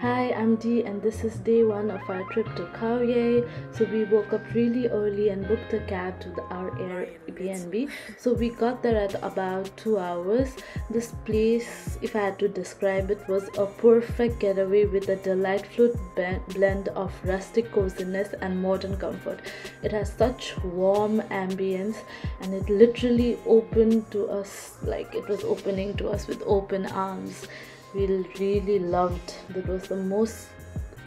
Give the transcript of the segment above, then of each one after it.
Hi, I'm Dee, and this is day one of our trip to Yai. So we woke up really early and booked a cab to the, our oh, Airbnb. So we got there at about two hours. This place, if I had to describe it, was a perfect getaway with a delightful blend of rustic coziness and modern comfort. It has such warm ambience, and it literally opened to us like it was opening to us with open arms we really loved. That was the most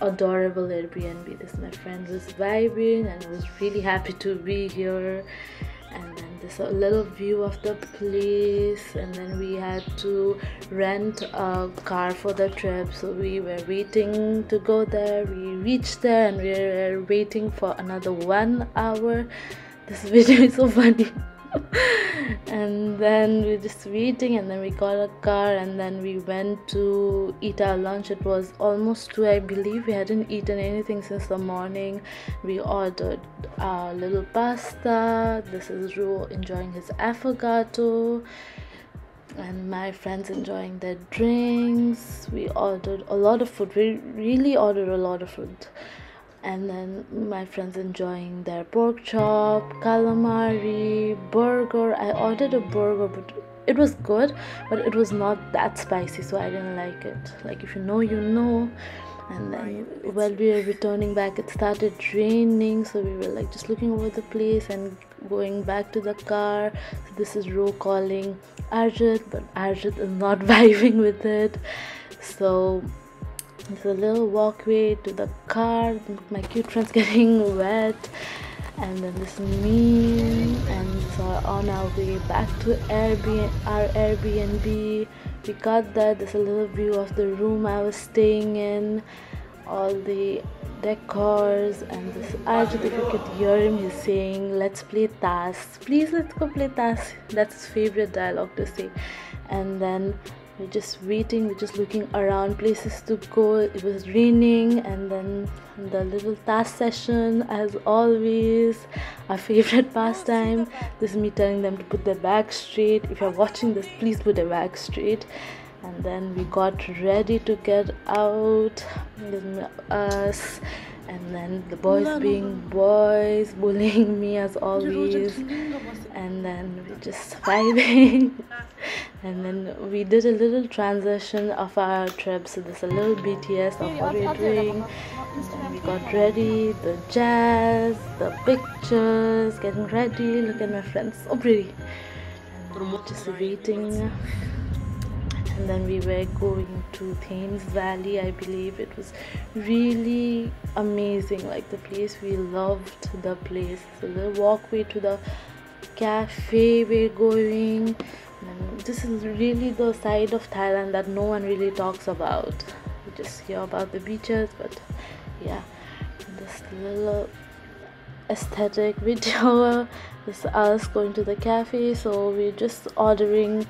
adorable airbnb. This my friend was vibing and was really happy to be here. And then this a little view of the place. And then we had to rent a car for the trip. So we were waiting to go there. We reached there and we were waiting for another one hour. This video is so funny and then we were just waiting and then we got a car and then we went to eat our lunch. It was almost two i believe. We hadn't eaten anything since the morning. We ordered a little pasta. This is Ru enjoying his affogato. And my friends enjoying their drinks. We ordered a lot of food. We really ordered a lot of food and then my friends enjoying their pork chop calamari burger. I ordered a burger but it was good but it was not that spicy so i didn't like it. Like if you know you know. And then while we were returning back. It started raining so we were like just looking over the place and going back to the car. So this is Ro calling Arjit but Arjit is not vibing with it. So there's a little walkway to the car my cute friends getting wet and then this is me and so on our way back to Airbnb our Airbnb. We got that there's a little view of the room I was staying in all the decors and this Arjit if you could hear him he's saying let's play tas please let's go play tas that's his favorite dialogue to say. And then we're just waiting we're just looking around places to go. It was raining and then the little task session as always our favorite pastime. this is me telling them to put their back straight. If you're watching this please put their back straight. And then we got ready to get out. Us. And then the boys being boys bullying me as always. and then we just vibing and then we did a little transition of our trip so there's a little bts of what we're doing. We got ready the jazz the pictures getting ready. Look at my friends so pretty. Just waiting. And then we were going to Thames Valley I believe. It was really amazing like the place. We loved the place. The walkway to the cafe we're going this is really the side of Thailand that no one really talks about. You just hear about the beaches but yeah this little aesthetic video this us going to the cafe so we're just ordering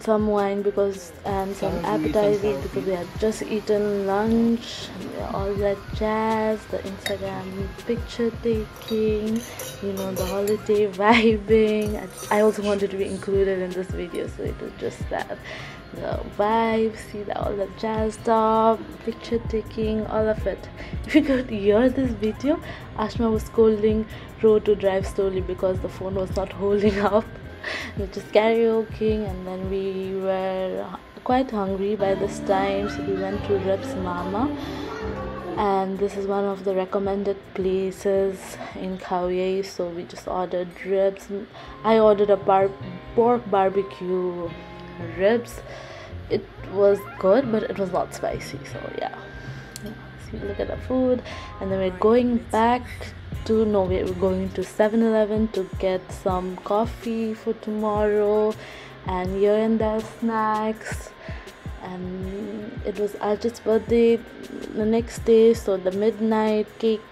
some wine because and some appetizers because we had just eaten lunch all that jazz the instagram picture taking you know the holiday vibing. I also wanted to be included in this video so it was just that. The vibes see that all the jazz stuff picture taking all of it. If you could hear this video ashma was scolding Ro to drive slowly because the phone was not holding up we just karaoke and then we were quite hungry by this time so we went to Ribs Mama. And this is one of the recommended places in Yai so we just ordered ribs. I ordered a bar pork barbecue ribs. It was good but it was not spicy so yeah. So look at the food and then we're going back to no we're going to 7-eleven to get some coffee for tomorrow and here and there snacks. And it was Arjit's birthday the next day so the midnight cake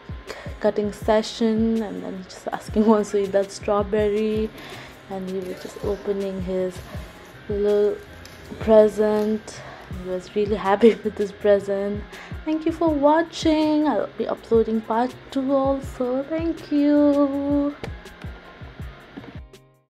cutting session and then just asking once to eat that strawberry. And he was just opening his little present he was really happy with this present. Thank you for watching. I'll be uploading part two also. Thank you